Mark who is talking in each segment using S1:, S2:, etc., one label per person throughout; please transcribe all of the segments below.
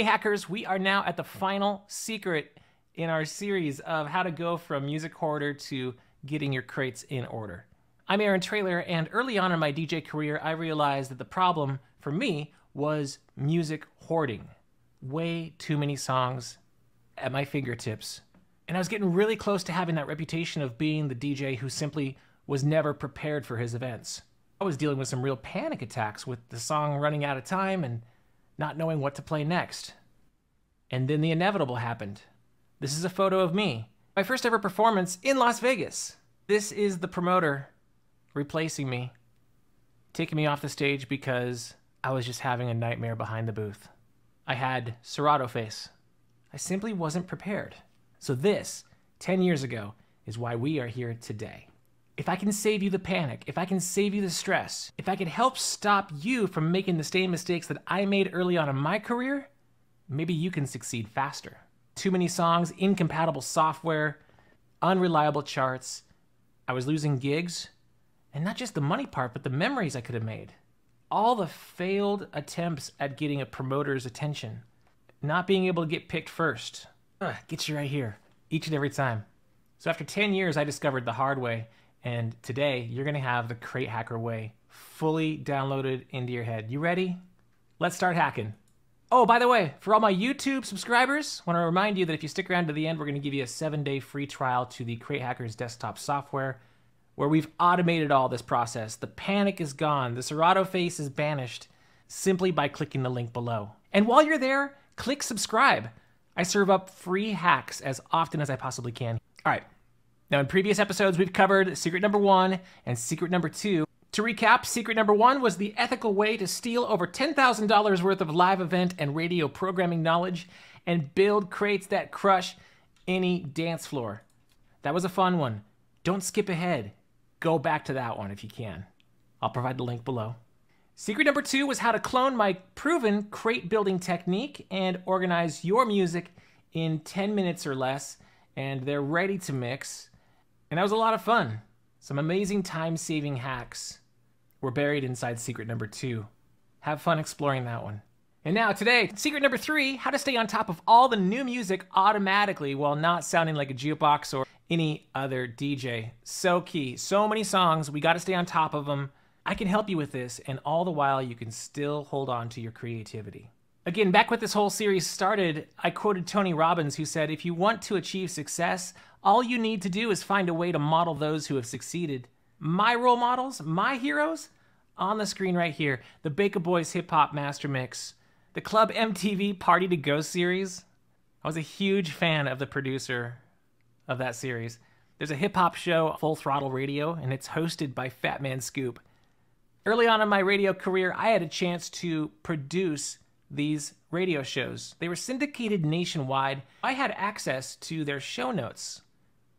S1: Hey hackers, we are now at the final secret in our series of how to go from music hoarder to getting your crates in order. I'm Aaron Traylor, and early on in my DJ career, I realized that the problem for me was music hoarding. Way too many songs at my fingertips. And I was getting really close to having that reputation of being the DJ who simply was never prepared for his events. I was dealing with some real panic attacks with the song running out of time and not knowing what to play next. And then the inevitable happened. This is a photo of me, my first ever performance in Las Vegas. This is the promoter replacing me, taking me off the stage because I was just having a nightmare behind the booth. I had Serato face. I simply wasn't prepared. So, this, 10 years ago, is why we are here today. If I can save you the panic, if I can save you the stress, if I can help stop you from making the same mistakes that I made early on in my career, maybe you can succeed faster. Too many songs, incompatible software, unreliable charts. I was losing gigs, and not just the money part, but the memories I could have made. All the failed attempts at getting a promoter's attention. Not being able to get picked first. Ugh, gets you right here, each and every time. So after 10 years, I discovered the hard way and today, you're to have the Crate Hacker Way fully downloaded into your head. You ready? Let's start hacking. Oh, by the way, for all my YouTube subscribers, I want to remind you that if you stick around to the end, we're going to give you a seven day free trial to the Crate Hackers desktop software where we've automated all this process. The panic is gone, the Serato face is banished simply by clicking the link below. And while you're there, click subscribe. I serve up free hacks as often as I possibly can. All right, now, in previous episodes, we've covered secret number one and secret number two. To recap, secret number one was the ethical way to steal over $10,000 worth of live event and radio programming knowledge and build crates that crush any dance floor. That was a fun one. Don't skip ahead. Go back to that one if you can. I'll provide the link below. Secret number two was how to clone my proven crate building technique and organize your music in 10 minutes or less, and they're ready to mix and that was a lot of fun. Some amazing time saving hacks were buried inside secret number two. Have fun exploring that one. And now, today, secret number three how to stay on top of all the new music automatically while not sounding like a jukebox or any other DJ. So key. So many songs, we got to stay on top of them. I can help you with this, and all the while, you can still hold on to your creativity. Again, back when this whole series started, I quoted Tony Robbins, who said, If you want to achieve success, all you need to do is find a way to model those who have succeeded. My role models, my heroes, on the screen right here the Baker Boys Hip Hop Master Mix, the Club MTV Party to Go series. I was a huge fan of the producer of that series. There's a hip hop show, Full Throttle Radio, and it's hosted by Fat Man Scoop. Early on in my radio career, I had a chance to produce these radio shows. They were syndicated nationwide. I had access to their show notes,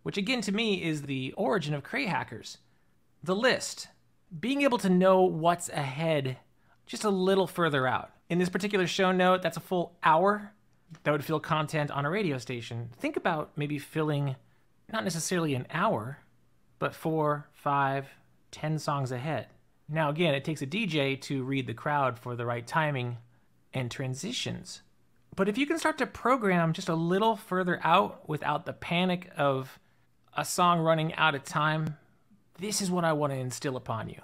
S1: which again to me is the origin of Crate Hackers. The list, being able to know what's ahead just a little further out. In this particular show note, that's a full hour that would fill content on a radio station. Think about maybe filling not necessarily an hour, but four, five, ten songs ahead. Now, again, it takes a DJ to read the crowd for the right timing and transitions. But if you can start to program just a little further out without the panic of a song running out of time, this is what I want to instill upon you.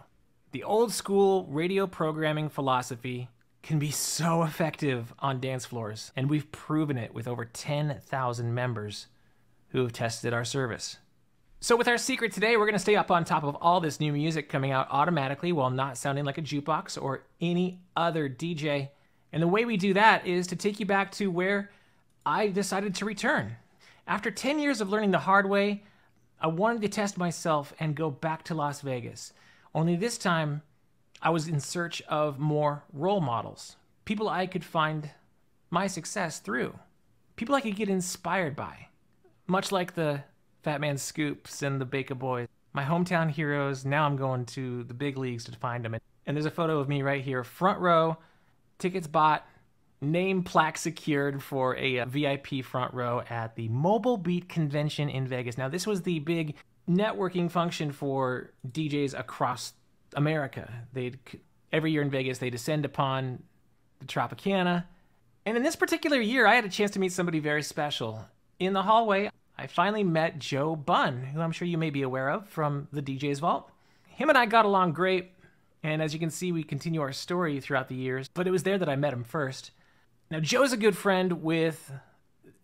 S1: The old school radio programming philosophy can be so effective on dance floors, and we've proven it with over 10,000 members who have tested our service. So, with our secret today, we're going to stay up on top of all this new music coming out automatically while not sounding like a jukebox or any other DJ and the way we do that is to take you back to where I decided to return. After 10 years of learning the hard way, I wanted to test myself and go back to Las Vegas. Only this time, I was in search of more role models, people I could find my success through, people I could get inspired by. Much like the Fat Man Scoops and the Baker Boys, my hometown heroes, now I'm going to the big leagues to find them. And there's a photo of me right here, front row, tickets bought, name plaque secured for a, uh, VIP front row at the Mobile Beat Convention in Vegas. Now, this was the big networking function for DJs across America. They'd every year in Vegas they descend upon the Tropicana And in this particular year, I had a chance to meet somebody very special. In the hallway, I finally met Joe Bunn, who I'm sure you may be aware of from the DJ's Vault. Him and I got along great, and as you can see, we continue our story throughout the years, but it was there that I met him first. Now, Joe's a good friend with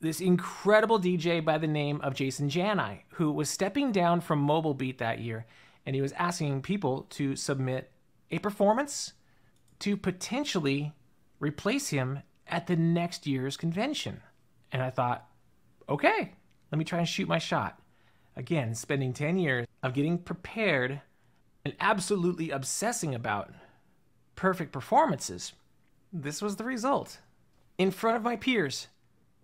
S1: this incredible DJ by the name of Jason Jani, who was stepping down from Mobile Beat that year, and he was asking people to submit a performance to potentially replace him at the next year's convention. And I thought, okay, let me try and shoot my shot. Again, spending 10 years of getting prepared and absolutely obsessing about perfect performances. This was the result. In front of my peers,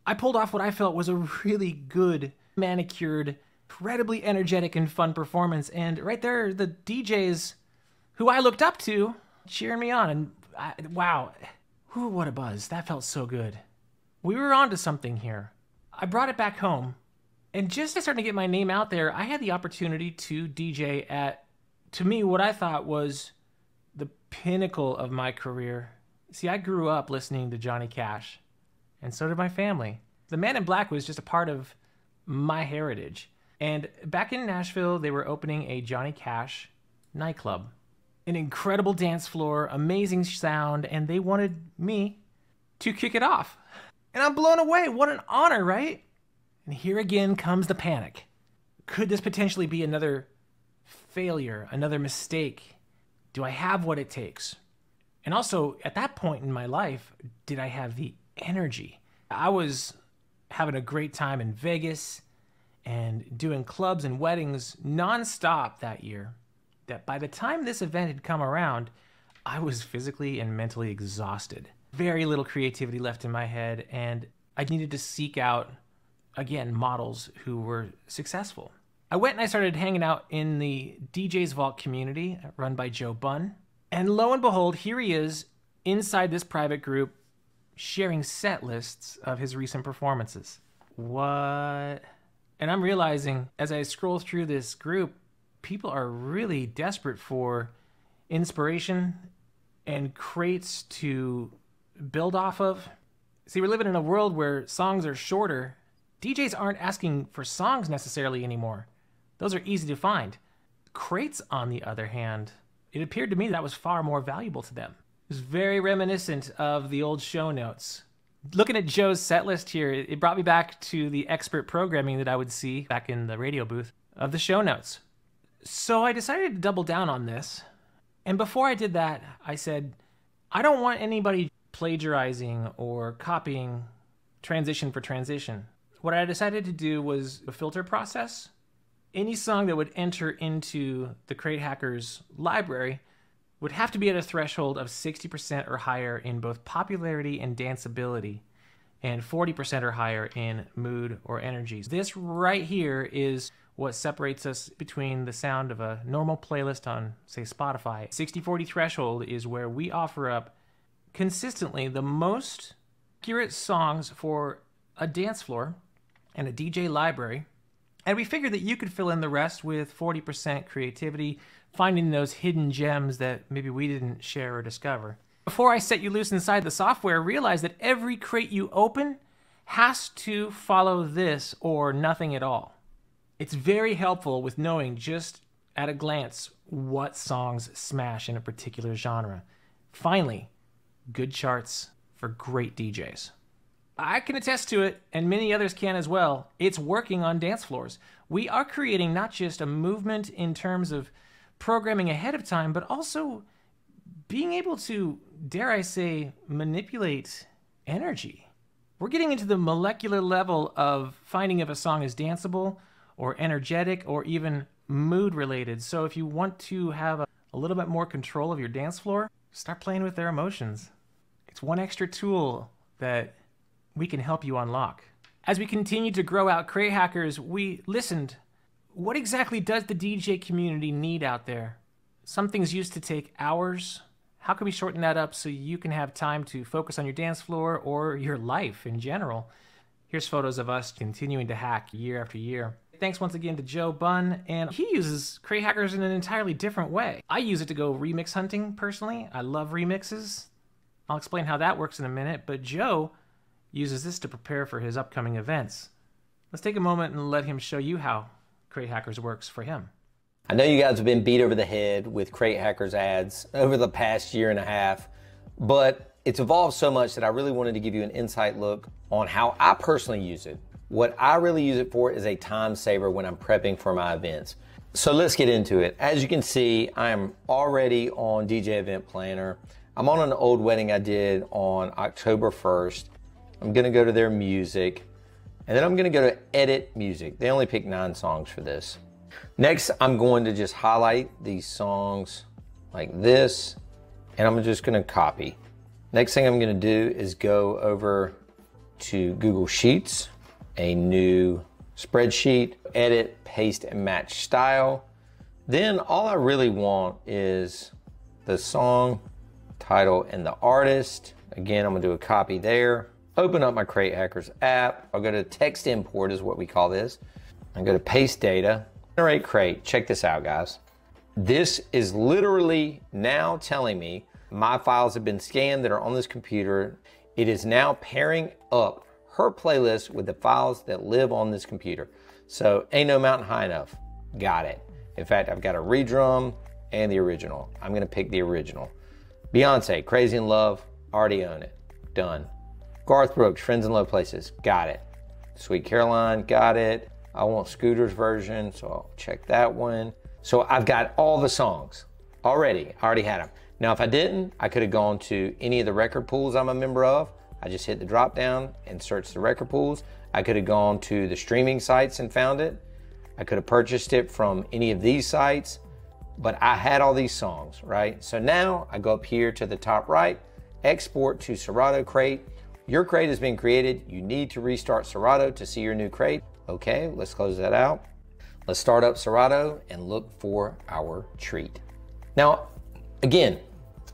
S1: I pulled off what I felt was a really good, manicured, incredibly energetic and fun performance. And right there, the DJs who I looked up to cheering me on. And I, wow, whew, what a buzz. That felt so good. We were onto something here. I brought it back home. And just to start to get my name out there, I had the opportunity to DJ at, to me, what I thought was the pinnacle of my career. See, I grew up listening to Johnny Cash and so did my family. The Man in Black was just a part of my heritage. And back in Nashville, they were opening a Johnny Cash nightclub. An incredible dance floor, amazing sound, and they wanted me to kick it off. And I'm blown away. What an honor, right? And here again comes the panic. Could this potentially be another failure, another mistake? Do I have what it takes? And also, at that point in my life, did I have the energy. I was having a great time in Vegas and doing clubs and weddings nonstop that year. That by the time this event had come around, I was physically and mentally exhausted. Very little creativity left in my head, and I needed to seek out, again, models who were successful. I went and I started hanging out in the DJ's Vault community run by Joe Bunn. And lo and behold, here he is inside this private group sharing set lists of his recent performances. What? And I'm realizing as I scroll through this group, people are really desperate for inspiration and crates to build off of. See, we're living in a world where songs are shorter. DJs aren't asking for songs necessarily anymore. Those are easy to find. Crates, on the other hand, it appeared to me that was far more valuable to them It was very reminiscent of the old show notes. Looking at Joe's set list here, it brought me back to the expert programming that I would see back in the radio booth of the show notes. So I decided to double down on this. And before I did that, I said, I don't want anybody plagiarizing or copying transition for transition. What I decided to do was a filter process. Any song that would enter into the Crate Hackers library would have to be at a threshold of 60% or higher in both popularity and danceability, and 40% or higher in mood or energy. This right here is what separates us between the sound of a normal playlist on, say, Spotify. 60 40 threshold is where we offer up consistently the most accurate songs for a dance floor and a DJ library. And we figured that you could fill in the rest with 40% creativity, finding those hidden gems that maybe we didn't share or discover. Before I set you loose inside the software, realize that every crate you open has to follow this or nothing at all. It's very helpful with knowing just at a glance what songs smash in a particular genre. Finally, good charts for great DJs. I can attest to it, and many others can as well. It's working on dance floors. We are creating not just a movement in terms of programming ahead of time, but also being able to, dare I say, manipulate energy. We're getting into the molecular level of finding if a song is danceable or energetic or even mood related. So if you want to have a, a little bit more control of your dance floor, start playing with their emotions. It's one extra tool that we can help you unlock. As we continue to grow out Crate Hackers, we listened what exactly does the DJ community need out there? Some things used to take hours. How can we shorten that up so you can have time to focus on your dance floor or your life in general? Here's photos of us continuing to hack year after year. Thanks once again to Joe Bunn, and he uses Crate Hackers in an entirely different way. I use it to go remix hunting personally. I love remixes. I'll explain how that works in a minute, but Joe uses this to prepare for his upcoming events. Let's take a moment and let him show you how Crate Hackers works for him.
S2: I know you guys have been beat over the head with Crate Hackers ads over the past year and a half, but it's evolved so much that I really wanted to give you an insight look on how I personally use it. What I really use it for is a time saver when I'm prepping for my events. So let's get into it. As you can see, I am already on DJ Event Planner. I'm on an old wedding I did on October 1st. I'm gonna go to their music, and then I'm gonna go to edit music. They only pick nine songs for this. Next, I'm going to just highlight these songs like this, and I'm just gonna copy. Next thing I'm gonna do is go over to Google Sheets, a new spreadsheet, edit, paste, and match style. Then all I really want is the song, title, and the artist. Again, I'm gonna do a copy there. Open up my Crate Hackers app. I'll go to text import is what we call this. I go to paste data, generate crate. Check this out, guys. This is literally now telling me my files have been scanned that are on this computer. It is now pairing up her playlist with the files that live on this computer. So ain't no mountain high enough. Got it. In fact, I've got a redrum and the original. I'm gonna pick the original. Beyonce, Crazy in Love, already own it. Done. Garth Brooks, Friends in Low Places, got it. Sweet Caroline, got it. I want Scooter's version, so I'll check that one. So I've got all the songs already. I already had them. Now, if I didn't, I could have gone to any of the record pools I'm a member of. I just hit the drop down and searched the record pools. I could have gone to the streaming sites and found it. I could have purchased it from any of these sites, but I had all these songs, right? So now I go up here to the top right, export to Serato Crate. Your crate has been created. You need to restart Serato to see your new crate. Okay, let's close that out. Let's start up Serato and look for our treat. Now, again,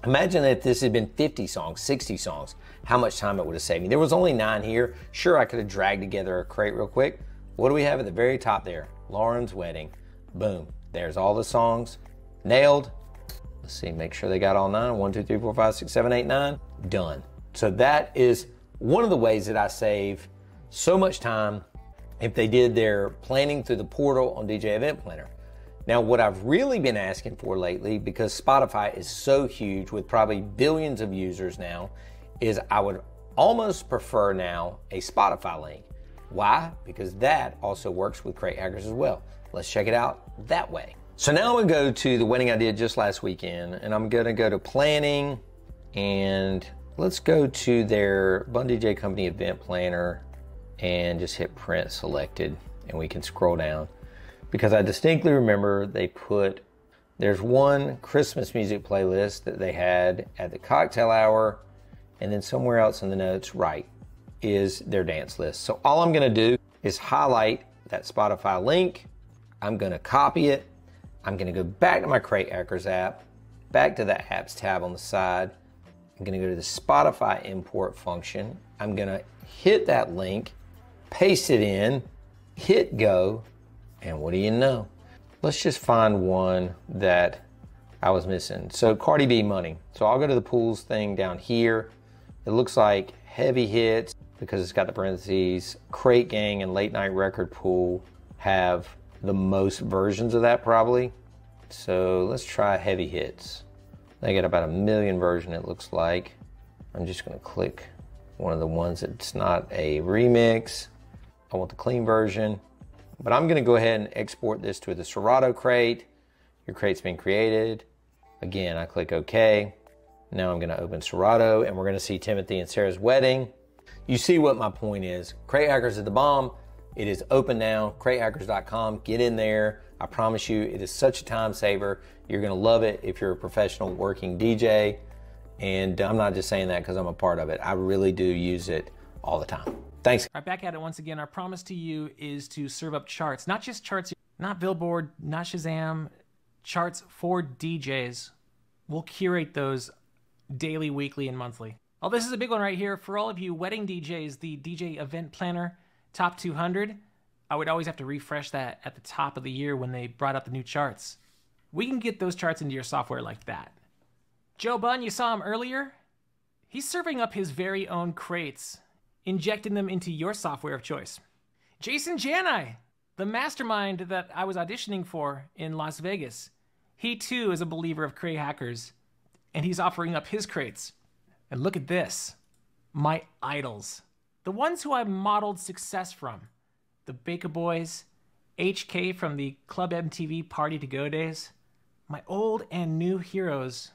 S2: imagine that this had been 50 songs, 60 songs, how much time it would have saved me. There was only nine here. Sure, I could have dragged together a crate real quick. What do we have at the very top there? Lauren's Wedding. Boom. There's all the songs. Nailed. Let's see, make sure they got all nine. One, two, three, four, five, six, seven, eight, nine. Done. So that is one of the ways that I save so much time if they did their planning through the portal on DJ Event Planner. Now, what I've really been asking for lately, because Spotify is so huge with probably billions of users now, is I would almost prefer now a Spotify link. Why? Because that also works with Crate Hackers as well. Let's check it out that way. So now I'm gonna go to the wedding I did just last weekend, and I'm gonna go to planning, and let's go to their Bunn DJ Company event planner and just hit print selected, and we can scroll down. Because I distinctly remember they put, there's one Christmas music playlist that they had at the cocktail hour and then somewhere else in the notes, right, is their dance list. So all I'm gonna do is highlight that Spotify link. I'm gonna copy it. I'm gonna go back to my Crate Hackers app, back to the apps tab on the side. I'm gonna go to the Spotify import function. I'm gonna hit that link, paste it in, hit go, and what do you know? Let's just find one that I was missing. So Cardi B money. So I'll go to the pools thing down here. It looks like heavy hits because it's got the parentheses. Crate Gang and Late Night Record Pool have the most versions of that probably. So let's try heavy hits. They get about a million version it looks like. I'm just gonna click one of the ones that's not a remix. I want the clean version, but I'm gonna go ahead and export this to the Serato crate. Your crate's been created. Again, I click OK. Now I'm gonna open Serato and we're gonna see Timothy and Sarah's wedding. You see what my point is. Crate Hackers is the bomb. It is open now, cratehackers.com. Get in there. I promise you, it is such a time saver. You're gonna love it if you're a professional working DJ. And uh, I'm not just saying that because I'm a part of it. I really do use it all the time. Thanks.
S1: All right, back at it once again. Our promise to you is to serve up charts, not just charts, not Billboard, not Shazam, charts for DJs. We'll curate those daily, weekly, and monthly. Oh, this is a big one right here. For all of you wedding DJs, the DJ Event Planner Top 200, I would always have to refresh that at the top of the year when they brought out the new charts. We can get those charts into your software like that. Joe Bunn, you saw him earlier? He's serving up his very own crates injecting them into your software of choice. Jason Jani, the mastermind that I was auditioning for in Las Vegas, he too is a believer of crate hackers, and he's offering up his crates. And look at this my idols, the ones who I modeled success from the Baker Boys, HK from the Club MTV Party to Go days, my old and new heroes,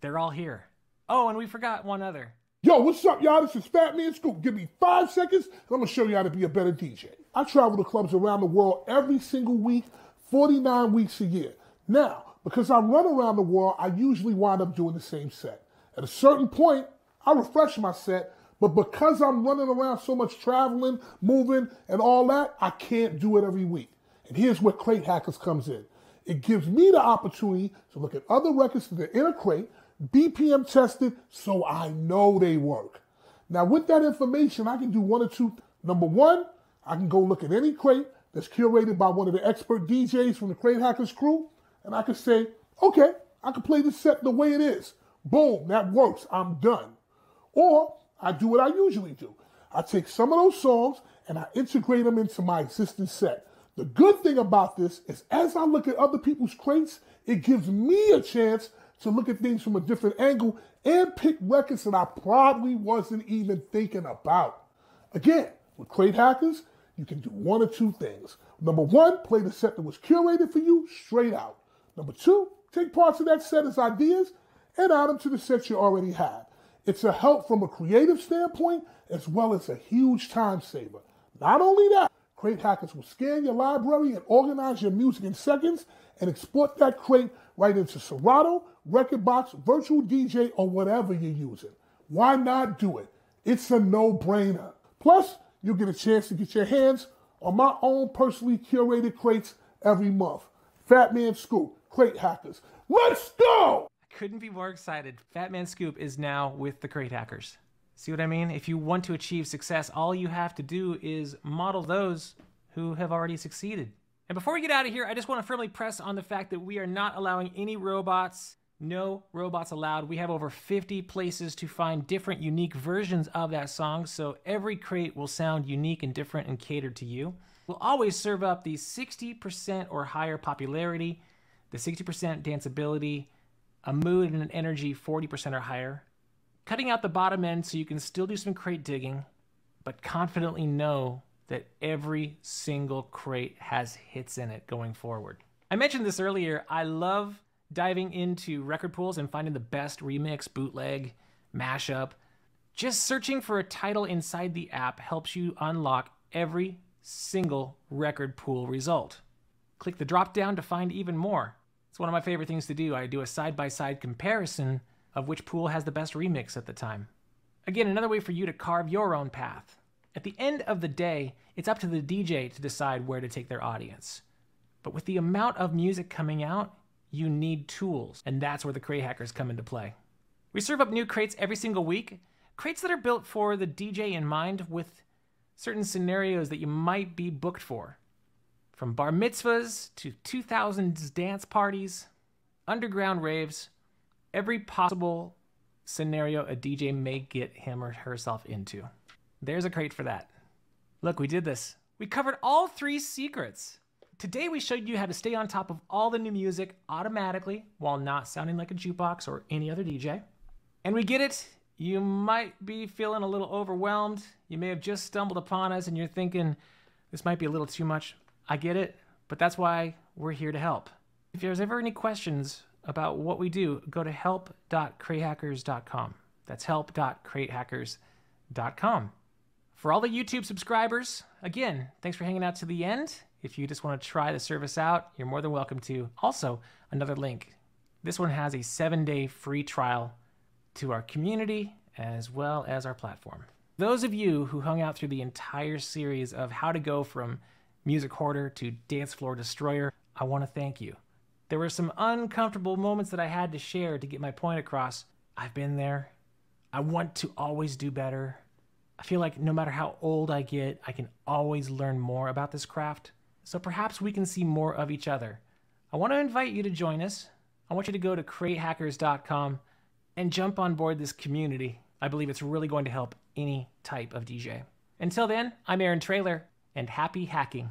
S1: they're all here. Oh, and we forgot one other.
S3: Yo, what's up, y'all? This is Fat Man Scoop. Give me five seconds, and I'm gonna show you how to be a better DJ. I travel to clubs around the world every single week, 49 weeks a year. Now, because I run around the world, I usually wind up doing the same set. At a certain point, I refresh my set, but because I'm running around so much traveling, moving, and all that, I can't do it every week. And here's where Crate Hackers comes in. It gives me the opportunity to look at other records that are in a crate, BPM tested, so I know they work. Now, with that information, I can do one or two. Number one, I can go look at any crate that's curated by one of the expert DJs from the Crate Hackers crew, and I can say, okay, I can play this set the way it is. Boom, that works. I'm done. Or I do what I usually do. I take some of those songs and I integrate them into my existing set. The good thing about this is as I look at other people's crates, it gives me a chance to look at things from a different angle and pick records that I probably wasn't even thinking about. Again, with Crate Hackers, you can do one or two things. Number one, play the set that was curated for you straight out. Number two, take parts of that set as ideas and add them to the set you already have. It's a help from a creative standpoint as well as a huge time saver. Not only that, Crate Hackers will scan your library and organize your music in seconds and export that crate right into Serato, Rekordbox, Virtual DJ, or whatever you're using. Why not do it? It's a no-brainer. Plus, you'll get a chance to get your hands on my own personally curated crates every month. Fat Man Scoop, Crate Hackers. Let's go!
S1: Couldn't be more excited. Fat Man Scoop is now with the Crate Hackers. See what I mean? If you want to achieve success, all you have to do is model those who have already succeeded. And before we get out of here, I just want to firmly press on the fact that we are not allowing any robots. No robots allowed. We have over 50 places to find different unique versions of that song, so every crate will sound unique and different and catered to you. We'll always serve up the 60% or higher popularity, the 60% danceability, a mood and an energy 40% or higher, cutting out the bottom end so you can still do some crate digging, but confidently know that every single crate has hits in it going forward. I mentioned this earlier. I love diving into record pools and finding the best remix, bootleg, mashup. Just searching for a title inside the app helps you unlock every single record pool result. Click the drop down to find even more. It's one of my favorite things to do. I do a side by side comparison of which pool has the best remix at the time. Again, another way for you to carve your own path. At the end of the day, it's up to the DJ to decide where to take their audience. But with the amount of music coming out, you need tools, and that's where the crate hackers come into play. We serve up new crates every single week, crates that are built for the DJ in mind with certain scenarios that you might be booked for. From bar mitzvahs to 2000s dance parties, underground raves, every possible scenario a DJ may get him or herself into. There's a crate for that. Look, we did this. We covered all three secrets. Today we showed you how to stay on top of all the new music automatically while not sounding like a jukebox or any other DJ. And we get it. You might be feeling a little overwhelmed. You may have just stumbled upon us and you're thinking, this might be a little too much. I get it, but that's why we're here to help. If there's ever any questions about what we do, go to help.cratehackers.com. That's help.cratehackers.com. For all the YouTube subscribers, again, thanks for hanging out to the end. If you just want to try the service out, you're more than welcome to. Also, another link. This one has a seven day free trial to our community as well as our platform. Those of you who hung out through the entire series of how to go from music hoarder to dance floor destroyer, I want to thank you. There were some uncomfortable moments that I had to share to get my point across. I've been there. I want to always do better. I feel like no matter how old I get, I can always learn more about this craft. So perhaps we can see more of each other. I want to invite you to join us. I want you to go to cratehackers.com and jump on board this community. I believe it's really going to help any type of DJ. Until then, I'm Aaron Traylor, and happy hacking.